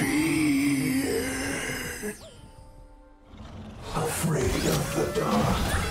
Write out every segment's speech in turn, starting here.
fear. Afraid of the dark.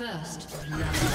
First love.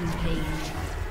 Rampage.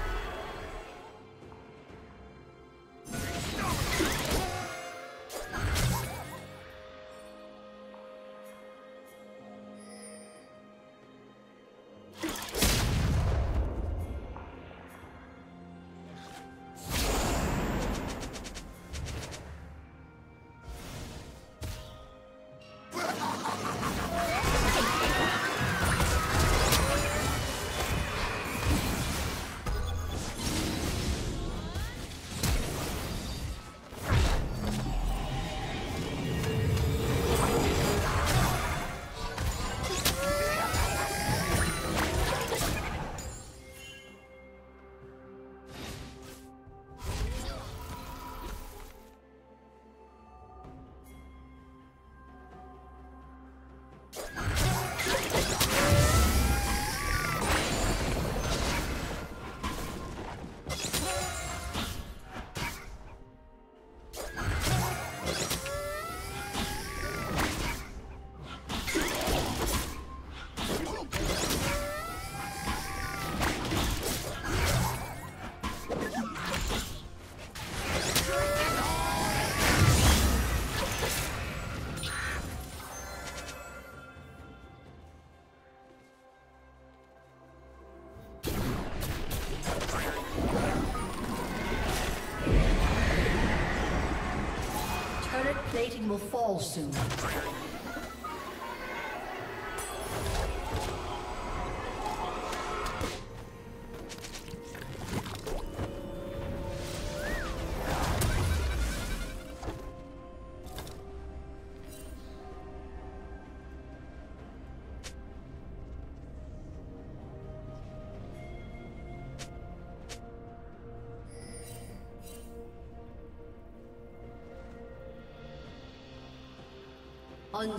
Will fall soon.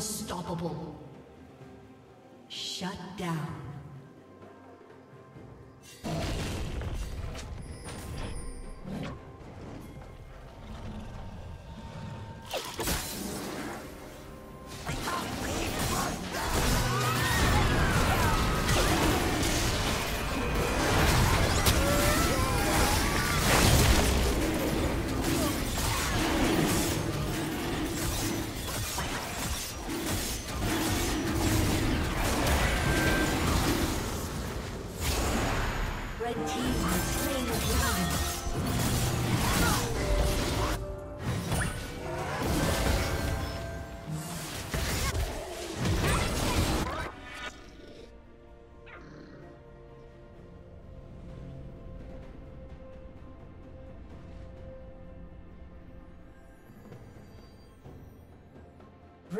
Unstoppable.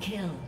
Kill.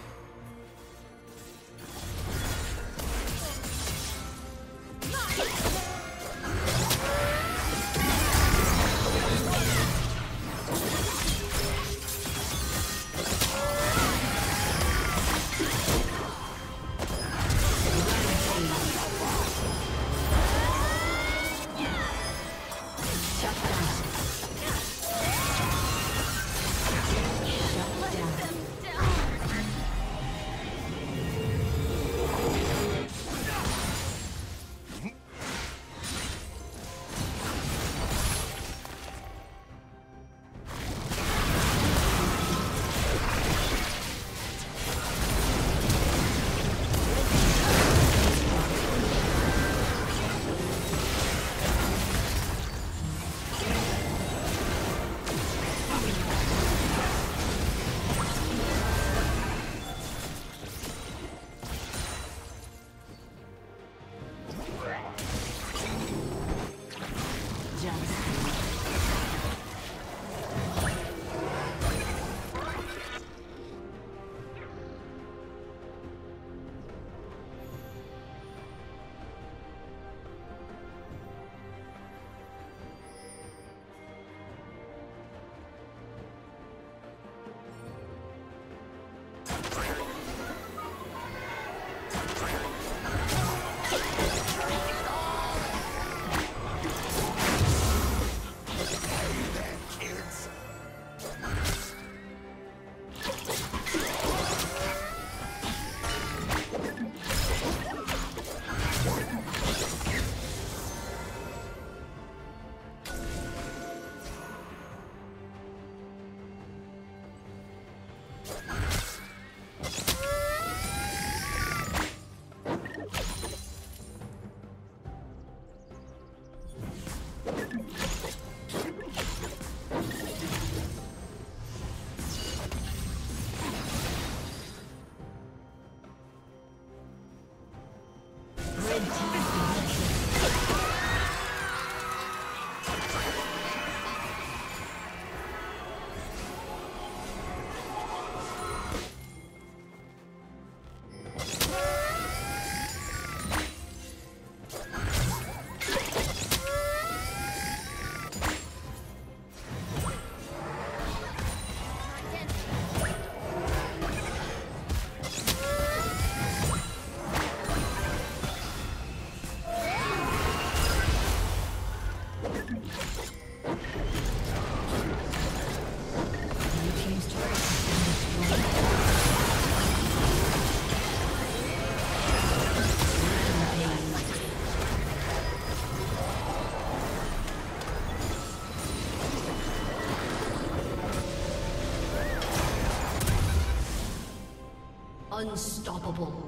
Unstoppable.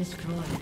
destroyed.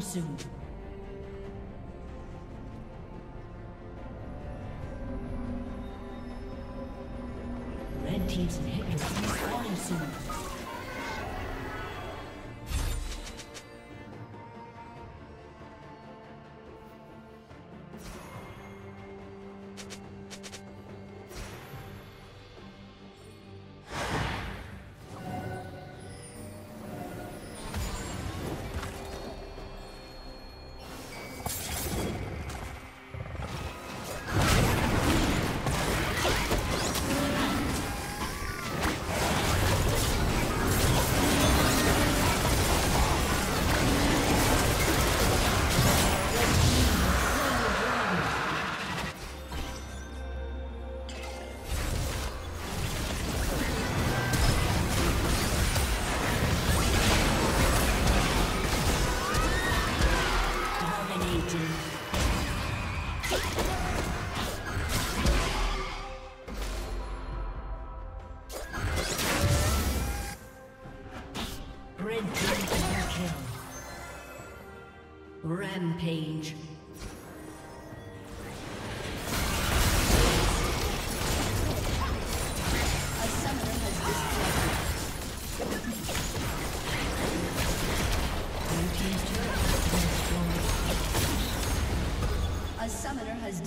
Respawning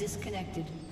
disconnected.